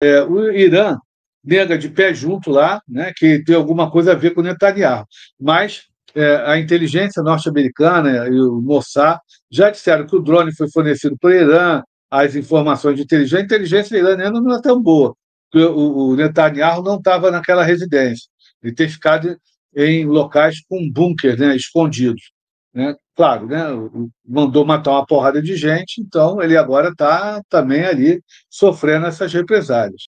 É, o Irã nega de pé junto lá, né, que tem alguma coisa a ver com o Netanyahu. Mas é, a inteligência norte-americana e o Mossad já disseram que o drone foi fornecido por Irã, as informações de inteligência. A inteligência iraniana não é tão boa, porque o, o Netanyahu não estava naquela residência. Ele tem ficado em locais com bunkers né, escondidos. Né? Claro, né, mandou matar uma porrada de gente, então ele agora está também ali sofrendo essas represálias.